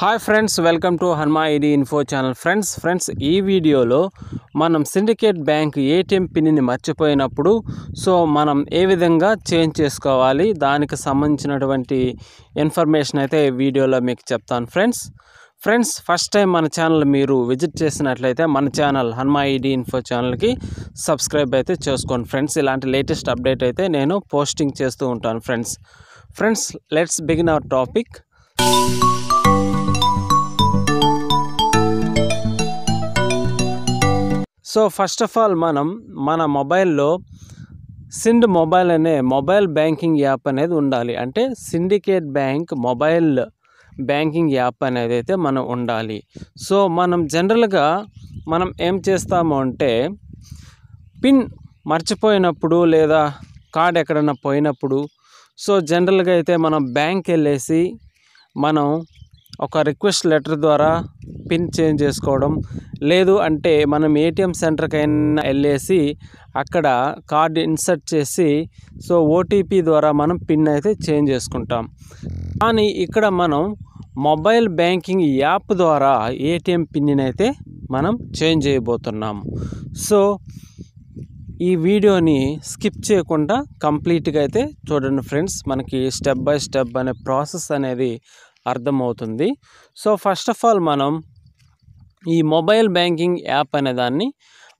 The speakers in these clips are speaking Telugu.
Hi friends welcome to Hanuma ID info channel friends friends ఈ వీడియోలో మనం సిండికేట్ బ్యాంక్ ఏటీఎం పిన్ని మర్చిపోయినప్పుడు సో మనం ఏ విధంగా చేంజ్ చేసుకోవాలి దానికి సంబంధించినటువంటి ఇన్ఫర్మేషన్ అయితే ఈ వీడియోలో మీకు చెప్తాను. ఫ్రెండ్స్ ఫ్రెండ్స్ ఫస్ట్ టైం మన ఛానల్ మీరు విజిట్ చేసినట్లయితే మన ఛానల్ హనుమా ఈడీ ఇన్ఫో ఛానల్కి సబ్స్క్రైబ్ అయితే చేసుకోండి. ఫ్రెండ్స్ ఇలాంటి లేటెస్ట్ అప్డేట్ అయితే నేను పోస్టింగ్ చేస్తూ ఉంటాను. Friends friends let's begin our topic so first of all మనం మన మొబైల్లో సిండ్ మొబైల్ అనే మొబైల్ బ్యాంకింగ్ యాప్ అనేది ఉండాలి అంటే Syndicate bank mobile banking app అనేది అయితే మనం ఉండాలి సో మనం జనరల్గా మనం ఏం చేస్తాము అంటే పిన్ మర్చిపోయినప్పుడు లేదా కార్డ్ ఎక్కడన్నా పోయినప్పుడు సో జనరల్గా అయితే మనం బ్యాంక్ వెళ్ళేసి మనం ఒక రిక్వెస్ట్ లెటర్ ద్వారా పిన్ చేంజ్ చేసుకోవడం. లేదు అంటే మనం ఏటీఎం సెంటర్కైనా వెళ్ళేసి అక్కడ కార్డు ఇన్సర్ట్ చేసి సో ఓటీపీ ద్వారా మనం పిన్ అయితే చేంజ్ చేసుకుంటాం. కానీ ఇక్కడ మనం మొబైల్ బ్యాంకింగ్ యాప్ ద్వారా ఏటీఎం పిన్ని అయితే మనం చేంజ్ చేయబోతున్నాము సో ఈ వీడియోని స్కిప్ చేయకుండా కంప్లీట్గా అయితే చూడండి ఫ్రెండ్స్. మనకి స్టెప్ బై స్టెప్ అనే ప్రాసెస్ అనేది అర్థమవుతుంది. సో ఫస్ట్ ఆఫ్ ఆల్ మనం ఈ మొబైల్ బ్యాంకింగ్ యాప్ అనే దాన్ని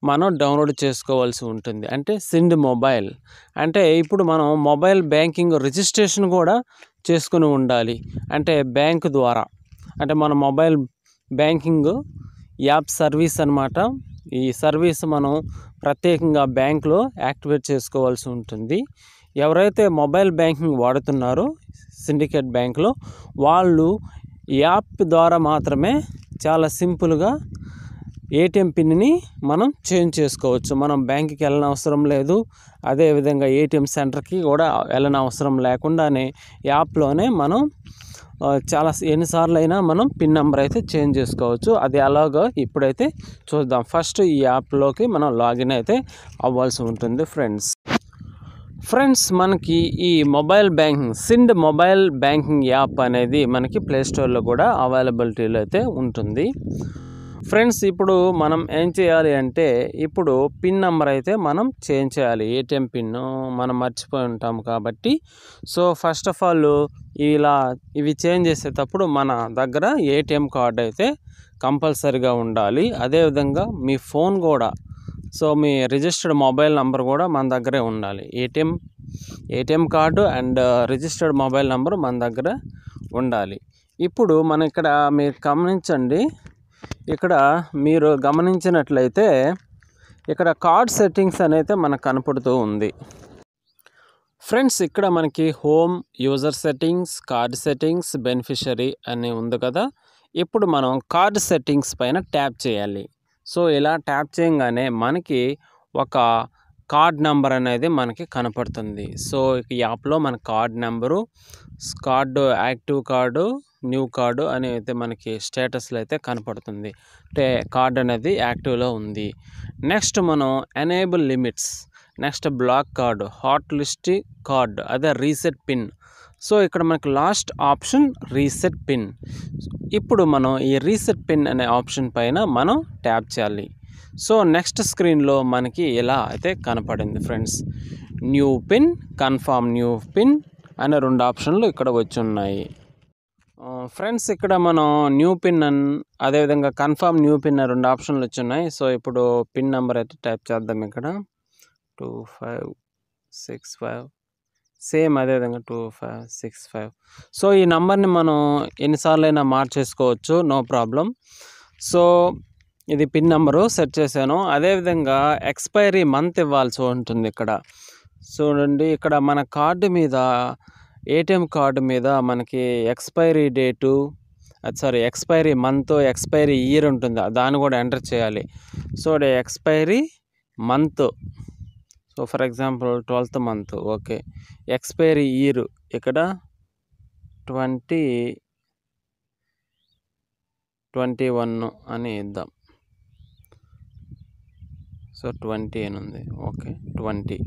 మనం డౌన్లోడ్ చేసుకోవాల్సి ఉంటుంది. అంటే సిండ్ మొబైల్ అంటే ఇప్పుడు మనం మొబైల్ బ్యాంకింగ్ రిజిస్ట్రేషన్ కూడా చేసుకుని ఉండాలి. అంటే బ్యాంక్ ద్వారా. అంటే మన మొబైల్ బ్యాంకింగ్ యాప్ సర్వీస్ అనమాట ఈ సర్వీస్ మనం ప్రత్యేకంగా బ్యాంక్లో యాక్టివేట్ చేసుకోవాల్సి ఉంటుంది. ఎవరైతే మొబైల్ బ్యాంకింగ్ వాడుతున్నారో సిండికేట్ బ్యాంక్లో వాళ్ళు యాప్ ద్వారా మాత్రమే చాలా సింపుల్గా ఏటీఎం పిన్ని మనం చేంజ్ చేసుకోవచ్చు. మనం బ్యాంక్కి వెళ్ళిన అవసరం లేదు. అదేవిధంగా ఏటీఎం సెంటర్కి కూడా వెళ్ళిన అవసరం లేకుండానే యాప్లోనే మనం చాలా ఎన్నిసార్లు అయినా మనం పిన్ నెంబర్ అయితే చేంజ్ చేసుకోవచ్చు. అది ఎలాగో ఇప్పుడైతే చూద్దాం. ఫస్ట్ ఈ యాప్లోకి మనం లాగిన్ అయితే అవ్వాల్సి ఉంటుంది ఫ్రెండ్స్. ఫ్రెండ్స్ మనకి ఈ mobile banking Synd mobile banking app అనేది మనకి ప్లే స్టోర్లో కూడా అవైలబిలిటీలో అయితే ఉంటుంది. ఫ్రెండ్స్ ఇప్పుడు మనం ఏం చేయాలి అంటే ఇప్పుడు పిన్ నెంబర్ అయితే మనం చేంజ్ చేయాలి. ఏటీఎం పిన్ మనం మర్చిపోయి ఉంటాం కాబట్టి. సో ఫస్ట్ ఆఫ్ ఆల్ ఇలా ఇవి చేంజ్ చేసేటప్పుడు మన దగ్గర ఏటీఎం కార్డ్ అయితే కంపల్సరీగా ఉండాలి. అదేవిధంగా మీ ఫోన్ కూడా సో మీ రిజిస్టర్డ్ మొబైల్ నంబర్ కూడా మన దగ్గరే ఉండాలి. ATM ATM card and registered mobile number మన దగ్గర ఉండాలి. ఇప్పుడు మన ఇక్కడ మీరు గమనించండి. ఇక్కడ మీరు గమనించినట్లయితే ఇక్కడ కార్డ్ సెట్టింగ్స్ అనేది మనకు కనపడుతూ ఉంది. ఫ్రెండ్స్ ఇక్కడ మనకి home user settings card settings beneficiary అని ఉంది కదా. ఇప్పుడు మనం కార్డ్ సెట్టింగ్స్ పైన ట్యాప్ చేయాలి. సో ఇలా ట్యాప్ చేయగానే మనకి ఒక కార్డ్ నెంబర్ అనేది మనకి కనపడుతుంది. సో ఈ యాప్లో మన card number card active card new card అని అయితే మనకి స్టేటస్లో అయితే కనపడుతుంది. అంటే కార్డ్ అనేది యాక్టివ్లో ఉంది. నెక్స్ట్ మనం enable limits next block card hot list card అదే రీసెట్ పిన్ సో ఇక్కడ మనకు లాస్ట్ ఆప్షన్ రీసెట్ పిన్. ఇప్పుడు మనం ఈ రీసెట్ పిన్ అనే ఆప్షన్ పైన మనం ట్యాప్ చేయాలి. సో నెక్స్ట్ స్క్రీన్లో మనకి ఇలా అయితే కనపడింది friends. New pin confirm new pin అనే రెండు ఆప్షన్లు ఇక్కడ వచ్చి ఉన్నాయి ఫ్రెండ్స్ ఇక్కడ మనం న్యూ పిన్ అన్ అదేవిధంగా కన్ఫామ్ న్యూ పిన్ అనే రెండు ఆప్షన్లు వచ్చి ఉన్నాయి సో ఇప్పుడు పిన్ నెంబర్ అయితే టైప్ చేద్దాం ఇక్కడ. Two five six five same అదేవిధంగా two five six five. So ఈ నెంబర్ని మనం ఎన్నిసార్లు అయినా మార్చేసుకోవచ్చు నో ప్రాబ్లం. సో ఇది పిన్ నెంబరు సెట్ చేశాను. అదేవిధంగా ఎక్స్పైరీ మంత్ ఇవ్వాల్సి ఉంటుంది ఇక్కడ. చూడండి ఇక్కడ మన కార్డు మీద ఏటీఎం కార్డు మీద మనకి expiry date sorry expiry month expiry year ఉంటుంది. దాన్ని కూడా ఎంటర్ చేయాలి. So expiry month so for example twelfth month okay. Expiry year ఇక్కడ ట్వంటీ ట్వంటీ వన్ అని ఇద్దాం. సో ట్వంటీ అని ఉంది. Okay twenty.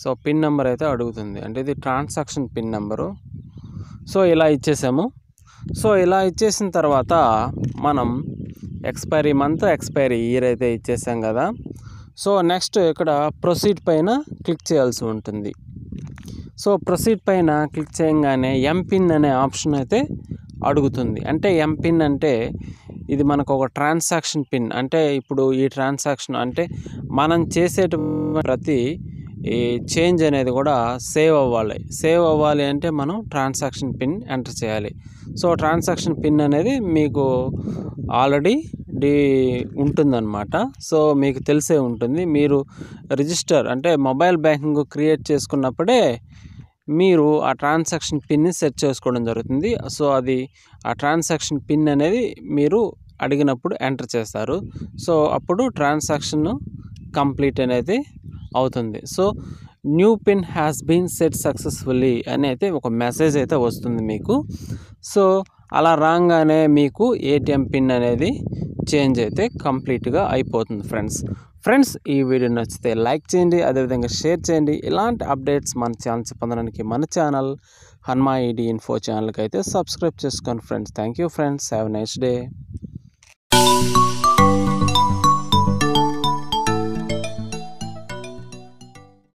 So pin number అయితే అడుగుతుంది. అంటే ఇది ట్రాన్సాక్షన్ పిన్ నెంబరు. సో ఇలా ఇచ్చేసాము. సో ఇలా ఇచ్చేసిన తర్వాత మనం ఎక్స్పైరీ మంత్ ఎక్స్పైరీ ఇయర్ అయితే ఇచ్చేసాం కదా. సో నెక్స్ట్ ఇక్కడ ప్రొసీడ్ పైన క్లిక్ చేయాల్సి ఉంటుంది. సో ప్రొసీడ్ పైన క్లిక్ చేయగానే ఎంపిన్ అనే ఆప్షన్ అయితే అడుగుతుంది. అంటే ఎంపిన్ అంటే ఇది మనకు ఒక ట్రాన్సాక్షన్ పిన్. అంటే ఇప్పుడు ఈ ట్రాన్సాక్షన్ అంటే మనం చేసేటువంటి ప్రతి ఈ చేంజ్ అనేది కూడా సేవ్ అవ్వాలి. సేవ్ అవ్వాలి అంటే మనం ట్రాన్సాక్షన్ పిన్ ఎంటర్ చేయాలి. సో ట్రాన్సాక్షన్ పిన్ అనేది మీకు ఆల్రెడీ డి ఉంటుందన్నమాట. సో మీకు తెలిసే ఉంటుంది. మీరు రిజిస్టర్ అంటే మొబైల్ బ్యాంకింగ్ క్రియేట్ చేసుకున్నప్పుడే మీరు ఆ ట్రాన్సాక్షన్ పిన్ని సెట్ చేసుకోవడం జరుగుతుంది. సో అది ఆ ట్రాన్సాక్షన్ పిన్ అనేది మీరు అడిగినప్పుడు ఎంటర్ చేస్తారు. సో అప్పుడు ట్రాన్సాక్షన్ కంప్లీట్ అనేది అవుతుంది. So new pin has been set successfully అని అయితే ఒక మెసేజ్ అయితే వస్తుంది మీకు. సో అలా రాగానే మీకు ఏటీఎం పిన్ అనేది చేంజ్ అయితే కంప్లీట్గా అయిపోతుంది ఫ్రెండ్స్. ఫ్రెండ్స్ ఈ వీడియో నచ్చితే లైక్ చేయండి అదేవిధంగా షేర్ చేయండి. ఇలాంటి అప్డేట్స్ మన ఛానల్స్ పొందడానికి మన ఛానల్ హన్మా ఈడీ ఇన్ఫో ఛానల్కి అయితే సబ్స్క్రైబ్ చేసుకోండి friends. Thank you friends. Have nice day.